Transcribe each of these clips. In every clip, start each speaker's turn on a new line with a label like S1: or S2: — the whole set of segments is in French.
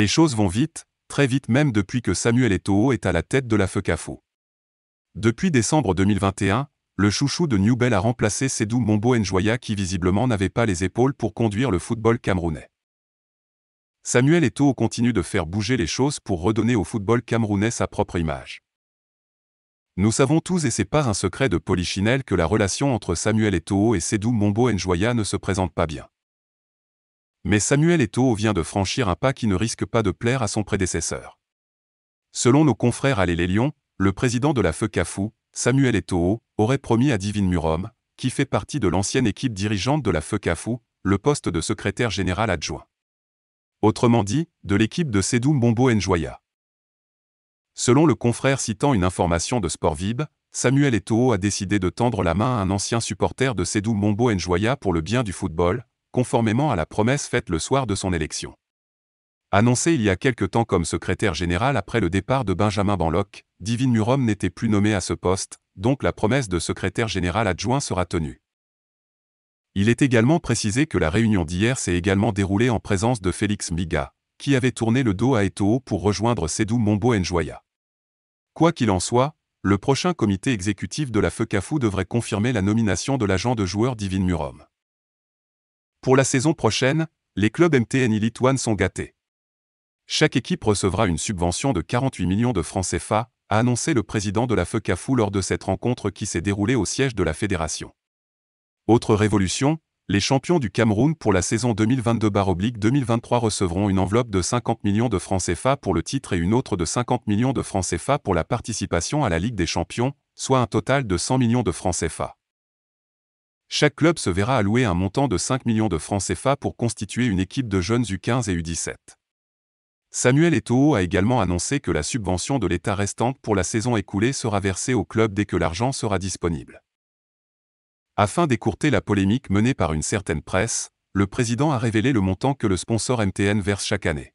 S1: Les choses vont vite, très vite même depuis que Samuel Eto'o est à la tête de la FECAFO. Depuis décembre 2021, le chouchou de Newbell a remplacé Sedou Mombo Njoya qui visiblement n'avait pas les épaules pour conduire le football camerounais. Samuel Eto'o continue de faire bouger les choses pour redonner au football camerounais sa propre image. Nous savons tous et c'est pas un secret de polichinelle que la relation entre Samuel Eto'o et Sedou Mombo Njoya ne se présente pas bien. Mais Samuel Eto'o vient de franchir un pas qui ne risque pas de plaire à son prédécesseur. Selon nos confrères à les Lions, le président de la FECAFou, Samuel Eto'o, aurait promis à Divine Murom, qui fait partie de l'ancienne équipe dirigeante de la FECAFou, le poste de secrétaire général adjoint. Autrement dit, de l'équipe de Sedou Bombo Njoya. Selon le confrère citant une information de Sportvib, Samuel Eto'o a décidé de tendre la main à un ancien supporter de Sedou Mombo Njoya pour le bien du football, conformément à la promesse faite le soir de son élection. Annoncé il y a quelque temps comme secrétaire général après le départ de Benjamin Banlock, Divine Murom n'était plus nommé à ce poste, donc la promesse de secrétaire général adjoint sera tenue. Il est également précisé que la réunion d'hier s'est également déroulée en présence de Félix Miga, qui avait tourné le dos à Eto'o pour rejoindre Sedou Mombo Njoya. Quoi qu'il en soit, le prochain comité exécutif de la FECAFU devrait confirmer la nomination de l'agent de joueur Divine Murom. Pour la saison prochaine, les clubs MTN Elite One sont gâtés. Chaque équipe recevra une subvention de 48 millions de francs CFA, a annoncé le président de la FECAFU lors de cette rencontre qui s'est déroulée au siège de la fédération. Autre révolution, les champions du Cameroun pour la saison 2022-2023 recevront une enveloppe de 50 millions de francs CFA pour le titre et une autre de 50 millions de francs CFA pour la participation à la Ligue des Champions, soit un total de 100 millions de francs CFA. Chaque club se verra allouer un montant de 5 millions de francs CFA pour constituer une équipe de jeunes U15 et U17. Samuel Eto'o a également annoncé que la subvention de l'État restante pour la saison écoulée sera versée au club dès que l'argent sera disponible. Afin d'écourter la polémique menée par une certaine presse, le président a révélé le montant que le sponsor MTN verse chaque année.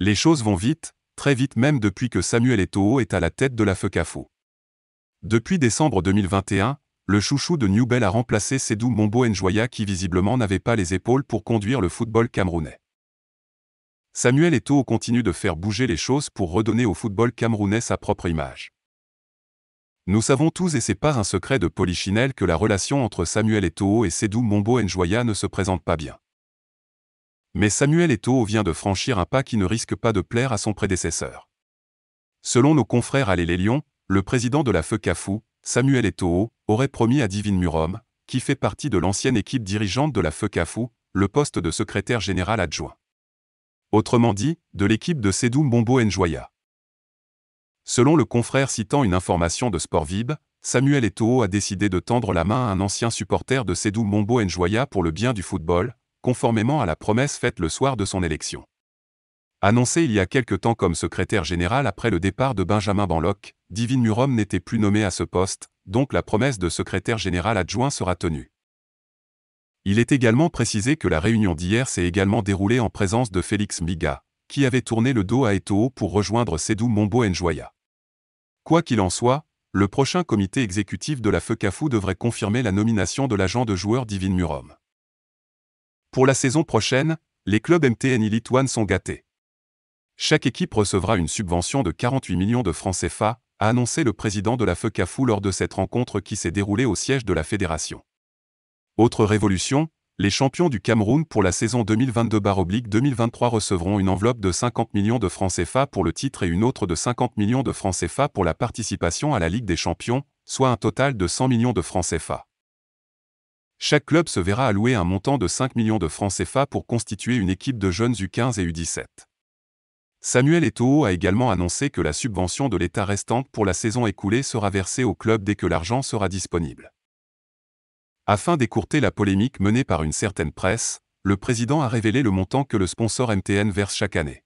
S1: Les choses vont vite, très vite même depuis que Samuel Eto'o est à la tête de la FECAFO. Depuis décembre 2021, le chouchou de Newbell a remplacé Sedou Mombo Njoya qui visiblement n'avait pas les épaules pour conduire le football camerounais. Samuel Eto'o continue de faire bouger les choses pour redonner au football camerounais sa propre image. Nous savons tous et c'est pas un secret de polichinelle que la relation entre Samuel Eto'o et Sedou Mombo Njoya ne se présente pas bien. Mais Samuel Eto'o vient de franchir un pas qui ne risque pas de plaire à son prédécesseur. Selon nos confrères à les Lions, le président de la FECAFU, Samuel Eto'o, aurait promis à Divine Murom, qui fait partie de l'ancienne équipe dirigeante de la FECAFU, le poste de secrétaire général adjoint. Autrement dit, de l'équipe de Sedou Bombo Njoya. Selon le confrère citant une information de Sportvib, Samuel Eto'o a décidé de tendre la main à un ancien supporter de Sedou Mombo Njoya pour le bien du football, conformément à la promesse faite le soir de son élection. Annoncé il y a quelque temps comme secrétaire général après le départ de Benjamin Banlock, Divine Murom n'était plus nommé à ce poste, donc la promesse de secrétaire général adjoint sera tenue. Il est également précisé que la réunion d'hier s'est également déroulée en présence de Félix Miga, qui avait tourné le dos à Eto'o pour rejoindre Sedou Mombo Njoya. Quoi qu'il en soit, le prochain comité exécutif de la FECAFU devrait confirmer la nomination de l'agent de joueur Divine Murom. Pour la saison prochaine, les clubs MTN Elite One sont gâtés. Chaque équipe recevra une subvention de 48 millions de francs CFA, a annoncé le président de la FECAFU lors de cette rencontre qui s'est déroulée au siège de la fédération. Autre révolution, les champions du Cameroun pour la saison 2022-2023 recevront une enveloppe de 50 millions de francs CFA pour le titre et une autre de 50 millions de francs CFA pour la participation à la Ligue des Champions, soit un total de 100 millions de francs CFA. Chaque club se verra allouer un montant de 5 millions de francs CFA pour constituer une équipe de jeunes U15 et U17. Samuel Eto'o a également annoncé que la subvention de l'État restante pour la saison écoulée sera versée au club dès que l'argent sera disponible. Afin d'écourter la polémique menée par une certaine presse, le président a révélé le montant que le sponsor MTN verse chaque année.